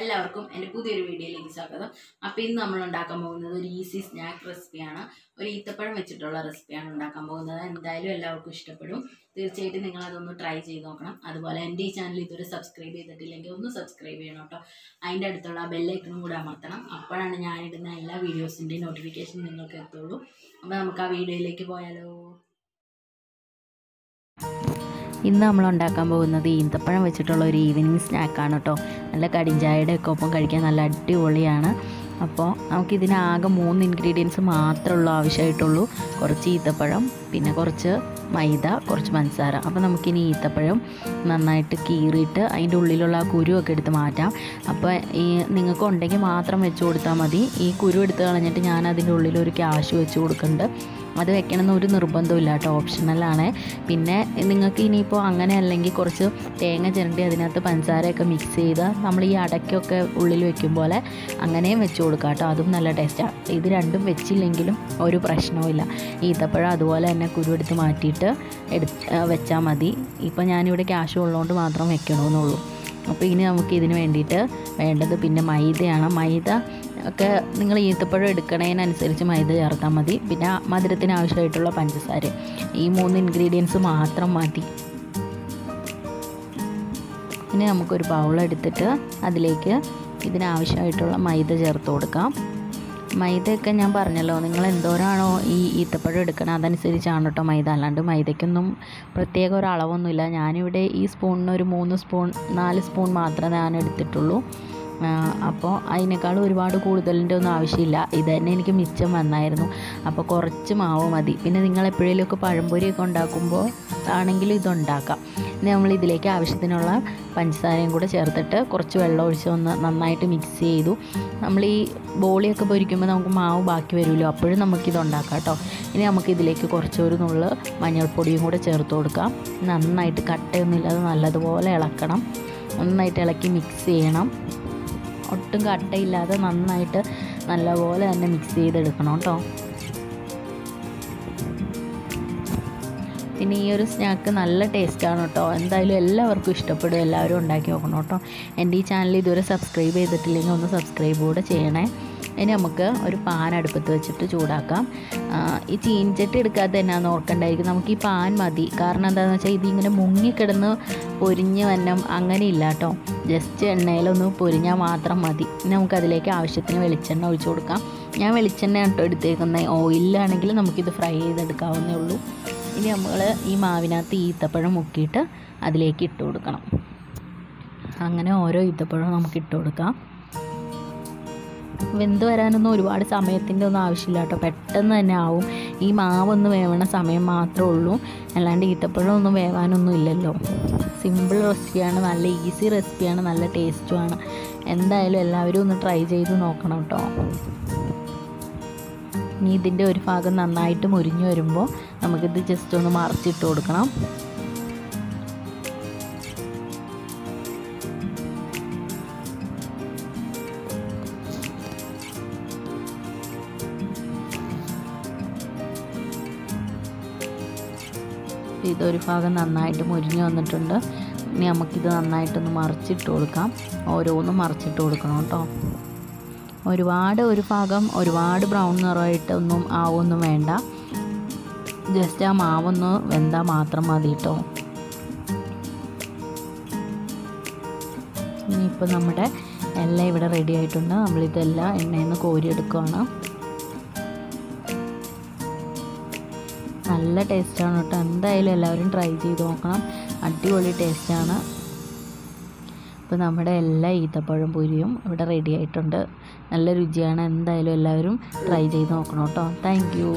എല്ലാവർക്കും എന്റെ പുതിയൊരു വീഡിയോയിലേക്ക് സ്വാഗതം. അപ്പോൾ ഇന്ന് നമ്മൾ ഉണ്ടാക്കാൻ പോകുന്നത് ഒരു ഈസി സ്നാക്ക് റെസിപ്പിയാണ് ഒരു ഈത്തപ്പഴം വെച്ചിട്ടുള്ള റെസിപ്പിയാണ് ഉണ്ടാക്കാൻ പോകുന്നത്. എന്തായാലും എല്ലാവർക്കും ഇഷ്ടപ്പെടും. തീർച്ചയായിട്ടും നിങ്ങൾ അതൊന്ന് ട്രൈ ചെയ്ത് നോക്കണം. അതുപോലെ എന്റെ ഈ ചാനൽ ഇതുവരെ സബ്സ്ക്രൈബ് ചെയ്തിട്ടില്ലെങ്കിൽ ഒന്ന് സബ്സ്ക്രൈബ് ചെയ്യണം കേട്ടോ. അതിന്റെ അടുത്തുള്ള ബെല്ലൈക്കണും കൂടെ അമർത്തണം. അപ്പോഴാണ് ഞാനിടുന്ന എല്ലാ വീഡിയോസിന്റെയും നോട്ടിഫിക്കേഷൻ നിങ്ങൾക്ക് എത്തുള്ളൂ. അപ്പോൾ നമുക്ക് ആ വീഡിയോയിലേക്ക് പോയാലോ. ഇന്ന് നമ്മൾ ഉണ്ടാക്കാൻ പോകുന്നത് ഈന്തപ്പഴം വെച്ചിട്ടുള്ള ഒരു ഈവനിങ് സ്നാക്കാണ് കേട്ടോ. നല്ല കടിഞ്ചായയുടെ ഒക്കെ ഒപ്പം കഴിക്കാൻ നല്ല അടിപൊളിയാണ്. അപ്പോൾ നമുക്കിതിനാകെ മൂന്ന് ഇൻഗ്രീഡിയൻസ് മാത്രമുള്ളൂ ആവശ്യമായിട്ടുള്ളൂ. കുറച്ച് ഈത്തപ്പഴം പിന്നെ കുറച്ച് മൈദ കുറച്ച് പഞ്ചസാര. അപ്പോൾ നമുക്കിനി ഈത്തപ്പഴം നന്നായിട്ട് കീറിയിട്ട് അതിന്റെ ഉള്ളിലുള്ള ആ കുരുവൊക്കെ എടുത്ത് മാറ്റാം. അപ്പോൾ ഈ നിങ്ങൾക്ക് ഉണ്ടെങ്കിൽ മാത്രം വെച്ച് കൊടുത്താൽ മതി. ഈ കുരു എടുത്ത് കളഞ്ഞിട്ട് ഞാൻ അതിന്റെ ഉള്ളിൽ ഒരു ക്യാഷ് വെച്ച് കൊടുക്കുന്നുണ്ട്. അത് വെക്കണമെന്ന് ഒരു നിർബന്ധമില്ല കേട്ടോ. ഓപ്ഷണലാണ് പിന്നെ നിങ്ങൾക്ക് ഇനിയിപ്പോൾ അങ്ങനെ അല്ലെങ്കിൽ കുറച്ച് തേങ്ങ ചിരണ്ടി അതിനകത്ത് പഞ്ചസാരയൊക്കെ മിക്സ് ചെയ്ത് നമ്മൾ ഈ അടയ്ക്കൊക്കെ ഉള്ളിൽ വെക്കും പോലെ അങ്ങനെയും വെച്ച് കൊടുക്കാം കേട്ടോ. അതും നല്ല ടേസ്റ്റാണ് ഇത് രണ്ടും വെച്ചില്ലെങ്കിലും ഒരു പ്രശ്നവുമില്ല ഈത്തപ്പഴം അതുപോലെ തന്നെ കുരുവെടുത്ത് മാറ്റിയിട്ട് എടുത്ത് വെച്ചാൽ മതി. ഇപ്പോൾ ഞാനിവിടെ ക്യാഷ് ഉള്ളതുകൊണ്ട് മാത്രം വെക്കണമെന്നുള്ളൂ അപ്പോൾ ഇനി നമുക്ക് ഇതിന് വേണ്ടിയിട്ട് വേണ്ടത് പിന്നെ മൈദയാണ്. മൈദ ഒക്കെ നിങ്ങൾ ഈത്തപ്പഴം എടുക്കണതിനനുസരിച്ച് മൈദ ചേർത്താൽ മതി. പിന്നെ മധുരത്തിന് ആവശ്യമായിട്ടുള്ള പഞ്ചസാര. ഈ മൂന്ന് ഇൻഗ്രീഡിയൻസ് മാത്രം മതി. ഇനി നമുക്കൊരു ബൗൾ എടുത്തിട്ട് അതിലേക്ക് ഇതിനാവശ്യമായിട്ടുള്ള മൈദ ചേർത്ത് കൊടുക്കാം. മൈദയൊക്കെ ഞാൻ പറഞ്ഞല്ലോ നിങ്ങൾ എന്തോരാണോ ഈ ഈത്തപ്പഴം എടുക്കണം അതനുസരിച്ചാണ് കേട്ടോ മൈദ. അല്ലാണ്ട് മൈദയ്ക്കൊന്നും പ്രത്യേക ഒരു അളവൊന്നുമില്ല. ഞാനിവിടെ ഈ സ്പൂണിന് ഒരു മൂന്ന് സ്പൂൺ നാല് സ്പൂൺ മാത്രമേ ഞാൻ എടുത്തിട്ടുള്ളൂ. അപ്പോൾ അതിനേക്കാളും ഒരുപാട് കൂടുതലിന്റെ ഒന്നും ആവശ്യമില്ല. ഇത് തന്നെ എനിക്ക് മിച്ചം വന്നായിരുന്നു. അപ്പോൾ കുറച്ച് മാവ് മതി. പിന്നെ നിങ്ങൾ എപ്പോഴേലുമൊക്കെ പഴംപൊരിയൊക്കെ ഉണ്ടാക്കുമ്പോൾ ആണെങ്കിലും ഇതുണ്ടാക്കാം. ഇനി നമ്മൾ ഇതിലേക്ക് ആവശ്യത്തിനുള്ള പഞ്ചസാരയും കൂടെ ചേർത്തിട്ട് കുറച്ച് വെള്ളം ഒഴിച്ച് ഒന്ന് നന്നായിട്ട് മിക്സ് ചെയ്തു. നമ്മൾ ഈ ബോളിയൊക്കെ പൊരിക്കുമ്പോൾ നമുക്ക് മാവ് ബാക്കി വരുമല്ലോ. അപ്പോഴും നമുക്കിത് ഉണ്ടാക്കാം കേട്ടോ. ഇനി നമുക്ക് ഇതിലേക്ക് കുറച്ചൊരു നുള്ള് മഞ്ഞൾപ്പൊടിയും കൂടെ ചേർത്ത് കൊടുക്കാം. നന്നായിട്ട് കട്ടയൊന്നുമില്ലാതെ നല്ലതുപോലെ ഇളക്കണം. നന്നായിട്ട് ഇളക്കി മിക്സ് ചെയ്യണം. ഒട്ടും കട്ടയില്ലാതെ നന്നായിട്ട് നല്ലപോലെ തന്നെ മിക്സ് ചെയ്തെടുക്കണം കേട്ടോ. പിന്നെ ഈ ഒരു സ്നാക്ക് നല്ല ടേസ്റ്റ് ആണ് കേട്ടോ. എന്തായാലും എല്ലാവർക്കും ഇഷ്ടപ്പെടും. എല്ലാവരും ഉണ്ടാക്കി നോക്കണം കേട്ടോ. എന്റെ ഈ ചാനൽ ഇതുവരെ സബ്സ്ക്രൈബ് ചെയ്തിട്ടില്ലെങ്കിൽ ഒന്ന് സബ്സ്ക്രൈബ് കൂടെ ചെയ്യണേ. ഇനി നമുക്ക് ഒരു പാൻ അടുപ്പത്ത് വെച്ചിട്ട് ചൂടാക്കാം. ഈ ചീഞ്ചട്ടി എടുക്കാതെ എന്നാന്ന് ഓർക്കണ്ടായിരിക്കും. നമുക്ക് ഈ പാൻ മതി. കാരണം എന്താണെന്ന് വെച്ചാൽ ഇതിങ്ങനെ മുങ്ങിക്കിടന്ന് പൊരിഞ്ഞ് വന്നം അങ്ങനെ ഇല്ല കേട്ടോ. ജസ്റ്റ് എണ്ണയിലൊന്ന് പൊരിഞ്ഞാൽ മാത്രം മതി. ഇനി നമുക്കതിലേക്ക് ആവശ്യത്തിന് വെളിച്ചെണ്ണ ഒഴിച്ചു കൊടുക്കാം. ഞാൻ വെളിച്ചെണ്ണ കേട്ടോ എടുത്തേക്കുന്നത് ഓയിലാണെങ്കിൽ നമുക്കിത് ഫ്രൈ ചെയ്തെടുക്കാവുന്നേ ഉള്ളൂ. ഇനി നമ്മൾ ഈ മാവിനകത്ത് ഈത്തപ്പഴം മുക്കിയിട്ട് അതിലേക്ക് ഇട്ട് കൊടുക്കണം. അങ്ങനെ ഓരോ ഈത്തപ്പഴവും നമുക്ക് ഇട്ട് കൊടുക്കാം. വെന്ത് വരാനൊന്നും ഒരുപാട് സമയത്തിന്റെ ഒന്നും ആവശ്യമില്ല കേട്ടോ. പെട്ടെന്ന് തന്നെ ആവും. ഈ മാവൊന്ന് വേവണ സമയം മാത്രമേ ഉള്ളൂ. അല്ലാണ്ട് ഈത്തപ്പഴം ഒന്നും വേവാനൊന്നും ഇല്ലല്ലോ. സിമ്പിൾ റെസിപ്പിയാണ്. നല്ല ഈസി റെസിപ്പിയാണ്. നല്ല ടേസ്റ്റുമാണ്. എന്തായാലും എല്ലാവരും ഒന്ന് ട്രൈ ചെയ്ത് നോക്കണം കേട്ടോ. ഇനി ഇതിന്റെ ഒരു ഭാഗം നന്നായിട്ട് മുരിഞ്ഞു വരുമ്പോൾ നമുക്കിത് ജസ്റ്റ് ഒന്ന് മറിച്ചിട്ട് കൊടുക്കണം. ഇതൊരു ഭാഗം നന്നായിട്ട് മുരിഞ്ഞു വന്നിട്ടുണ്ട്. ഇനി നമുക്കിത് നന്നായിട്ടൊന്ന് മറിച്ചിട്ട് കൊടുക്കാം. ഓരോന്നും മറിച്ചിട്ട് കൊടുക്കണം കേട്ടോ. ഒരുപാട് ഒരു ഭാഗം ഒരുപാട് ബ്രൗൺ നിറമായിട്ടൊന്നും ആവൊന്നും വേണ്ട. ജസ്റ്റ് ആ മാവൊന്ന് വെന്താൽ മാത്രം മതി കേട്ടോ ഇനിയിപ്പോൾ നമ്മുടെ എല്ലാം ഇവിടെ റെഡി ആയിട്ടുണ്ട്. നമ്മളിതെല്ലാം എണ്ണയിൽ നിന്ന് കോരിയെടുക്കുകയാണ് നല്ല ടേസ്റ്റാണ് കേട്ടോ എന്തായാലും എല്ലാവരും ട്രൈ ചെയ്ത് നോക്കണം. അടിപൊളി ടേസ്റ്റാണ്. ഇപ്പോൾ നമ്മുടെ എല്ലാ ഈത്തപ്പഴം പൊരിയും ഇവിടെ റെഡി ആയിട്ടുണ്ട്. നല്ല രുചിയാണ്. എന്തായാലും എല്ലാവരും ട്രൈ ചെയ്ത് നോക്കണം കേട്ടോ. Thank you